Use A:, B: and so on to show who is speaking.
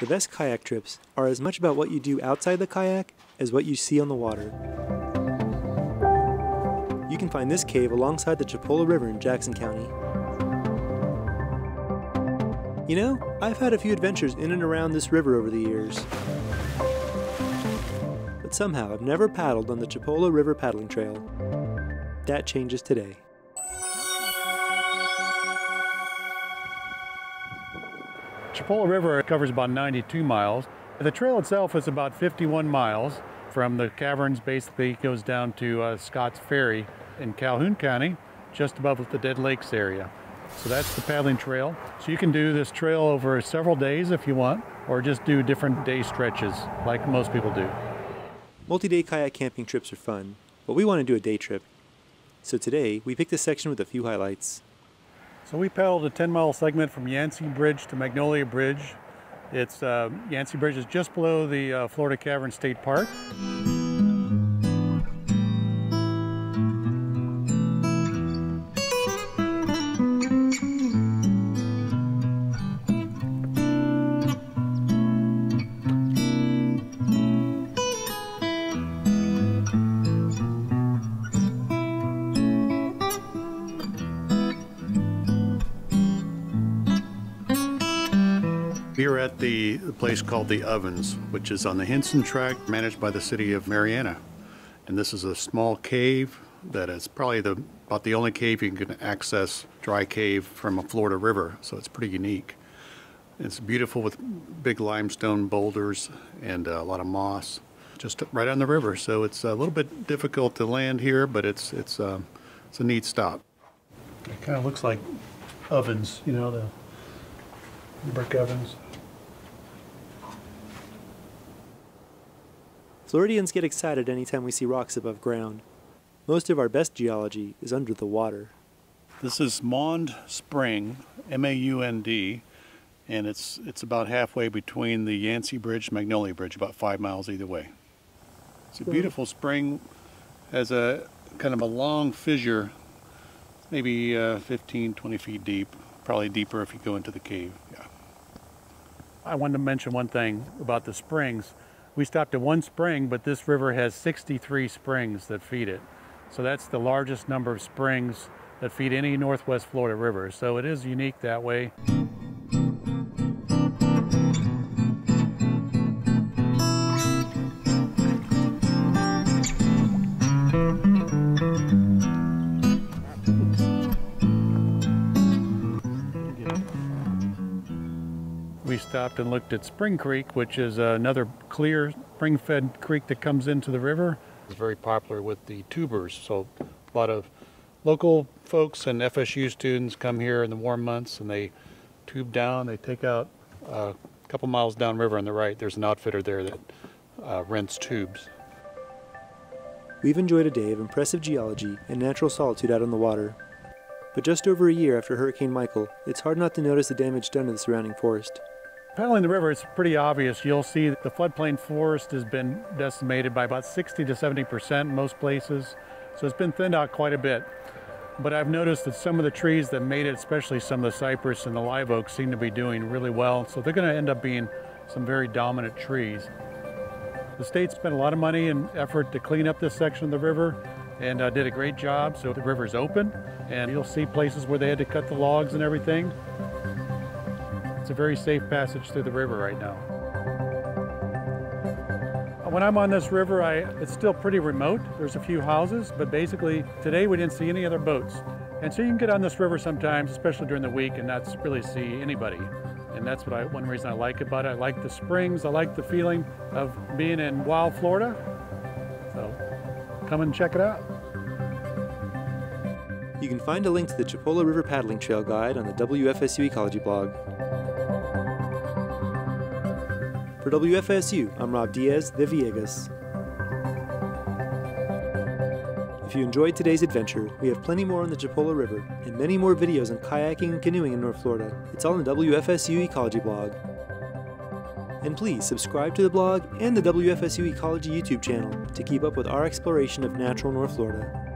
A: The best kayak trips are as much about what you do outside the kayak as what you see on the water. You can find this cave alongside the Chipola River in Jackson County. You know, I've had a few adventures in and around this river over the years. But somehow I've never paddled on the Chipola River paddling trail. That changes today.
B: Chipola River covers about 92 miles. The trail itself is about 51 miles. From the caverns, basically, goes down to uh, Scotts Ferry in Calhoun County, just above the Dead Lakes area. So that's the paddling trail. So you can do this trail over several days if you want, or just do different day stretches like most people do.
A: Multi day kayak camping trips are fun, but we want to do a day trip. So today, we picked a section with a few highlights.
B: So we paddled a 10 mile segment from Yancey Bridge to Magnolia Bridge. It's uh, Yancey Bridge is just below the uh, Florida Cavern State Park. We are at the place called the Ovens, which is on the Henson Tract, managed by the city of Marianna. And this is a small cave that is probably the about the only cave you can access dry cave from a Florida river, so it's pretty unique. It's beautiful with big limestone boulders and uh, a lot of moss, just right on the river. So it's a little bit difficult to land here, but it's it's uh, it's a neat stop. It kind of looks like ovens, you know, the brick ovens.
A: Floridians get excited anytime we see rocks above ground. Most of our best geology is under the water.
B: This is Maund Spring, M-A-U-N-D, and it's it's about halfway between the Yancey Bridge, Magnolia Bridge, about five miles either way. It's a beautiful spring, has a kind of a long fissure, maybe uh, 15, 20 feet deep, probably deeper if you go into the cave. Yeah. I wanted to mention one thing about the springs. We stopped at one spring, but this river has 63 springs that feed it. So that's the largest number of springs that feed any Northwest Florida river. So it is unique that way. Stopped and looked at Spring Creek, which is another clear spring-fed creek that comes into the river. It's very popular with the tubers, so a lot of local folks and FSU students come here in the warm months and they tube down. They take out uh, a couple miles downriver on the right. There's an outfitter there that uh, rents tubes.
A: We've enjoyed a day of impressive geology and natural solitude out on the water. But just over a year after Hurricane Michael, it's hard not to notice the damage done to the surrounding forest.
B: Paddling the river, it's pretty obvious. You'll see the floodplain forest has been decimated by about 60 to 70 percent in most places. So it's been thinned out quite a bit. But I've noticed that some of the trees that made it, especially some of the cypress and the live oak, seem to be doing really well. So they're going to end up being some very dominant trees. The state spent a lot of money and effort to clean up this section of the river and uh, did a great job. So the river's open and you'll see places where they had to cut the logs and everything. It's a very safe passage through the river right now. When I'm on this river, I, it's still pretty remote. There's a few houses, but basically today we didn't see any other boats. And so you can get on this river sometimes, especially during the week, and not really see anybody. And that's what I, one reason I like about it. I like the springs. I like the feeling of being in wild Florida. So come and check it out.
A: You can find a link to the Chipola River Paddling Trail Guide on the WFSU Ecology blog. For WFSU, I'm Rob Diaz de Villegas. If you enjoyed today's adventure, we have plenty more on the Chipola River and many more videos on kayaking and canoeing in North Florida. It's all on the WFSU Ecology blog. And please subscribe to the blog and the WFSU Ecology YouTube channel to keep up with our exploration of natural North Florida.